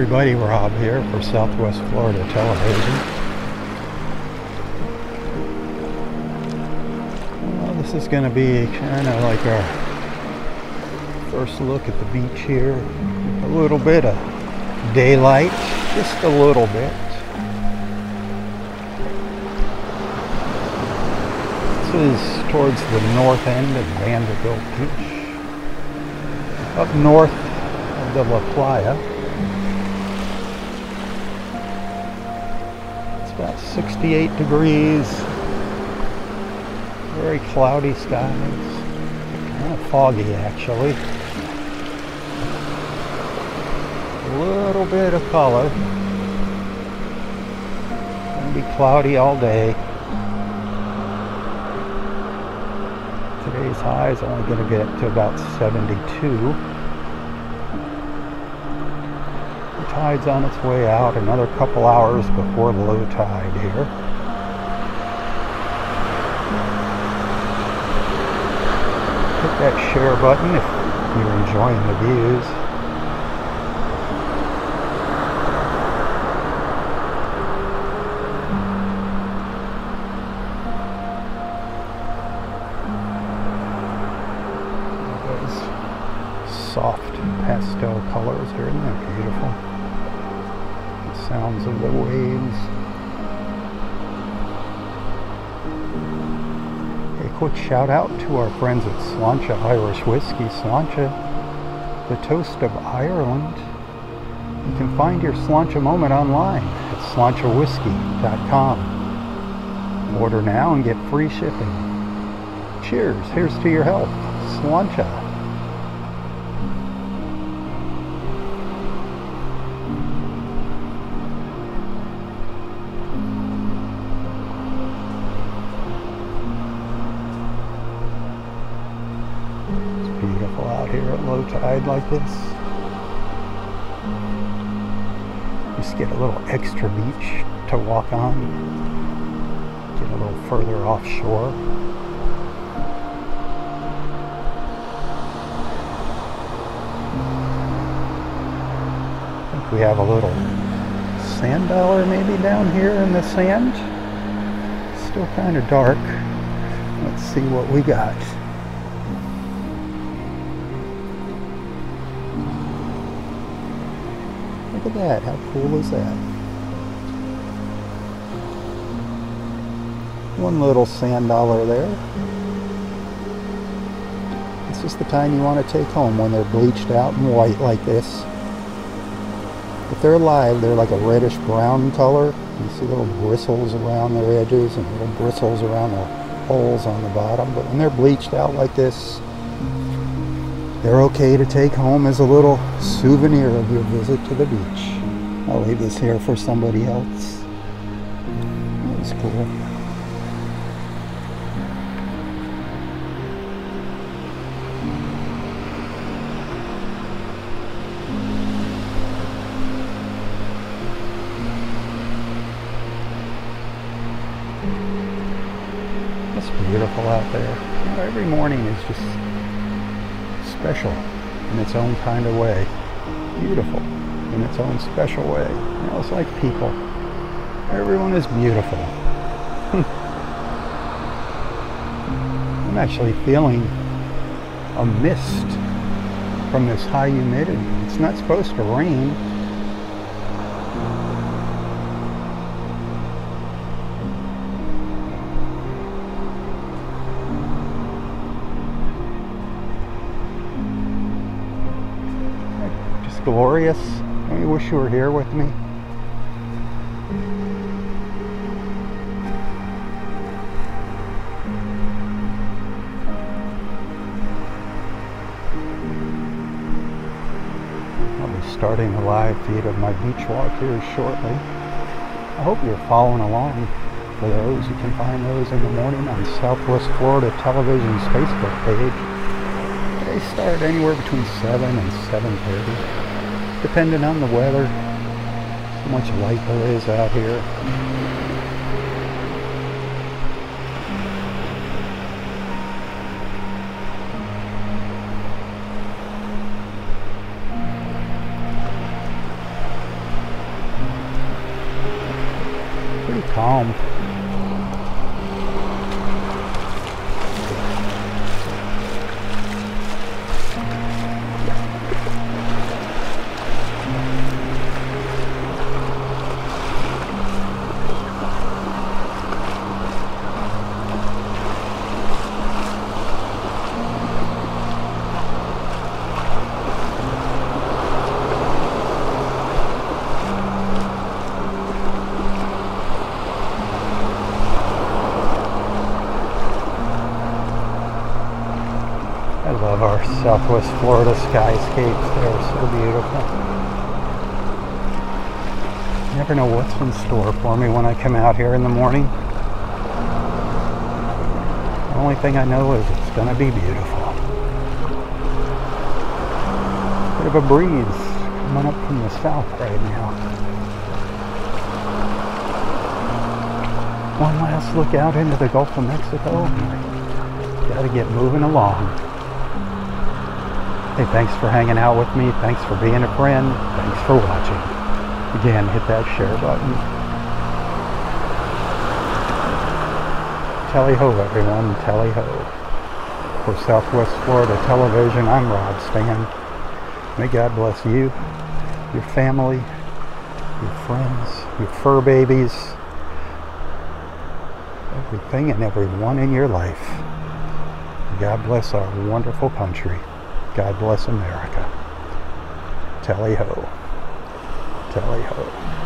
everybody, Robb here for Southwest Florida Television. Well, this is going to be kind of like our first look at the beach here. A little bit of daylight, just a little bit. This is towards the north end of Vanderbilt Beach. Up north of the La Playa. About 68 degrees. Very cloudy skies. Kind of foggy actually. A little bit of color. Gonna be cloudy all day. Today's high is only going to get up to about 72. Tide's on its way out another couple hours before the low tide here. Hit that share button if you're enjoying the views. Those soft pastel colors here, isn't that beautiful? Sounds of the waves. A quick shout out to our friends at Sláinte Irish Whiskey. Sláinte, the toast of Ireland. You can find your Sláinte moment online at slaintewhiskey.com. Order now and get free shipping. Cheers. Here's to your health. Sláinte. low tide like this. Just get a little extra beach to walk on. Get a little further offshore. I think we have a little sand dollar maybe down here in the sand. Still kind of dark. Let's see what we got. Look at that. How cool is that? One little sand dollar there. It's just the kind you want to take home when they're bleached out and white like this. If they're alive, they're like a reddish brown color. You see little bristles around their edges and little bristles around the holes on the bottom. But when they're bleached out like this, they're okay to take home as a little souvenir of your visit to the beach. I'll leave this here for somebody else. That was cool. It's beautiful out there. Every morning is just special in its own kind of way. Beautiful in its own special way. You know, it's like people. Everyone is beautiful. I'm actually feeling a mist from this high humidity. It's not supposed to rain. Glorious. I wish you were here with me. I'll be starting a live feed of my beach walk here shortly. I hope you're following along. For those, you can find those in the morning on Southwest Florida Television's Facebook page. They start anywhere between 7 and 7.30 depending on the weather, how much light there is out here. Pretty calm. Our Southwest Florida skyscapes. They're so beautiful. You never know what's in store for me when I come out here in the morning. The only thing I know is it's going to be beautiful. Bit of a breeze coming up from the south right now. One last look out into the Gulf of Mexico. Got to get moving along. Hey, thanks for hanging out with me. Thanks for being a friend. Thanks for watching. Again, hit that share button. Tally ho, everyone. Tally ho. For Southwest Florida Television, I'm Robb Stan. May God bless you, your family, your friends, your fur babies, everything and everyone in your life. God bless our wonderful country. God bless America. Tally ho. Tally ho.